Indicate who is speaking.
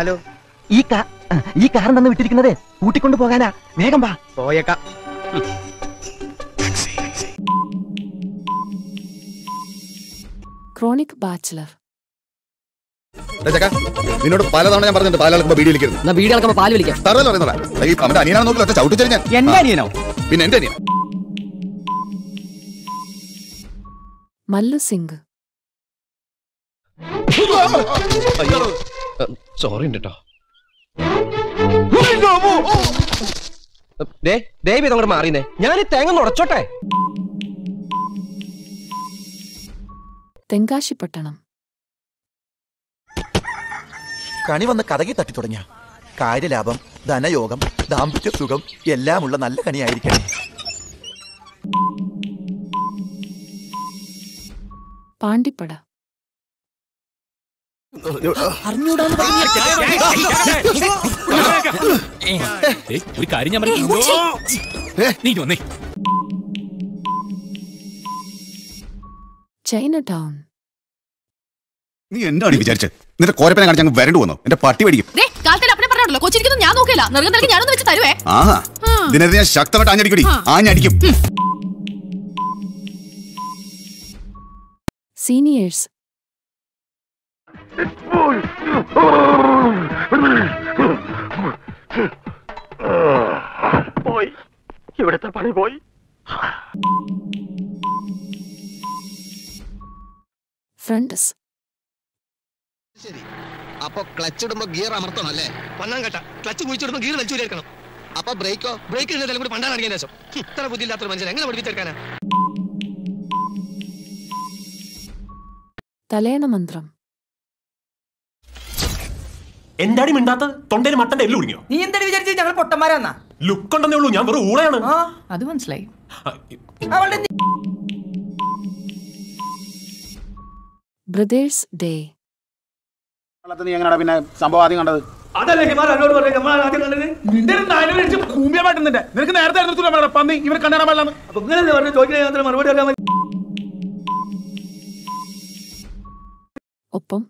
Speaker 1: Hello.
Speaker 2: ഈ കാ ഈ കാർ തന്ന് വിട്ടിരിക്കുന്നതേ കൂട്ടിക്കൊണ്ടു പോകാനാ. വേഗം വാ.
Speaker 1: പോയേക്കാം.
Speaker 3: Chronic bachelor.
Speaker 4: നിന്നോട് പലതവണ ഞാൻ പറഞ്ഞിട്ടുണ്ട് പാലാളക്കുമ്പോ ബീഡി വിളിക്കരുത്.
Speaker 5: എന്നാ വീട് കളക്കുമ്പോ പാൽ വിളിക്കാം.
Speaker 4: തറവല്ല പറയുന്നതാ ഈ അവന്റെ അനിയനാണ് നോക്കില്ല ഒറ്റ ചവിട്ടിച്ചെറിഞ്ഞ
Speaker 2: എന്റെ അനിയനോ?
Speaker 4: പിന്നെ എന്റെ അനിയൻ
Speaker 3: മല്ലു സിംഗ്.
Speaker 5: സോറി കേട്ടോ ദേവി ഇതങ്ങോട്ട് മാറിയേ ഞാൻ ഈ തേങ്ങ ഉടച്ചോട്ടെ.
Speaker 3: തെങ്കാശിപ്പട്ടണം
Speaker 6: കണി വന്ന് കഥകി തട്ടി തുടങ്ങിയ. കാര്യലാഭം ധനയോഗം ദാമ്പത്യ സുഖം എല്ലാമുള്ള നല്ല കണിയായിരിക്കണം.
Speaker 3: പാണ്ടിപ്പട.
Speaker 7: ഒരു കാര്യം ഞാൻ പറഞ്ഞു നീ വന്നേ.
Speaker 3: ചൈന ടൗൺ
Speaker 4: നീ എന്താണ് വിചാരിച്ചത് നിന്റെ കോരപ്പനെ കാണിച്ച് ഞങ്ങൾ വരണ്ടു വന്നോ? എന്റെ പട്ടി
Speaker 8: അപ്പനെ കൊച്ചിരിക്കുന്നു ഞാൻ നോക്കില്ല നെറുകം നൽകി ഞാനൊന്ന് വെച്ച് തരുവേ.
Speaker 4: ആഹാ. ഇതിനെതിരെ ഞാൻ ശക്തമായിട്ട് ആഞ്ഞടിക്കടി. ആഞ്ഞടിക്കും.
Speaker 3: സീനിയേഴ്സ്
Speaker 2: പോയി. ഇവിടുത്തെ പണി പോയി.
Speaker 3: ഫ്രണ്ട്സ്
Speaker 4: അപ്പൊ ക്ലച്ച് ഇടുമ്പോ ഗിയർ അമർത്തണം അല്ലേ?
Speaker 5: ക്ലച്ച് കുഴിച്ചിടുമ്പോ
Speaker 4: അപ്പൊ ബ്രേക്കോ
Speaker 5: ബ്രേക്ക് കൂടി പണ്ടാണ് ശേഷം ഇത്ര ബുദ്ധിയില്ലാത്തൊരു മനുഷ്യൻ എങ്ങനെ പഠിപ്പിച്ചെടുക്കാനാ?
Speaker 3: തലേണ മന്ത്രം.
Speaker 7: എന്താടി മിണ്ടാത്തത്? തൊണ്ടയിൽ മട്ടന്റെ എല്ലു കുടുങ്ങിയോ
Speaker 1: നീ എന്താണ് വിചാരിച്ചത് ഞങ്ങൾ പൊട്ടന്മാരാന്നാ?
Speaker 7: ലുക്ക് ഉണ്ടെന്നേ ഉള്ളൂ ഞാൻ വെറും ഊളയാണ്.
Speaker 1: ആ
Speaker 8: അത് മനസ്സിലായി.
Speaker 1: അവളുടെ
Speaker 3: ബ്രദേഴ്സ് ഡേ
Speaker 9: നീ എങ്ങനെയാ പിന്നെ സംഭവം ആദ്യം കണ്ടത്?
Speaker 1: അതല്ലേ ഹിമാൽ എന്നോട് പറഞ്ഞു നമ്മൾ ആദ്യം കണ്ടത്? നിന്റെ നാലിനടിച്ച് കൂമ്പിയ മാറ്റുന്നുണ്ട് നിനക്ക് നേരത്തെ പന്നി ഇവർ കണ്ണാൻ പാടില്ലാന്ന്. അപ്പൊ ഇങ്ങനെ പറഞ്ഞു മറുപടി
Speaker 3: ഒപ്പം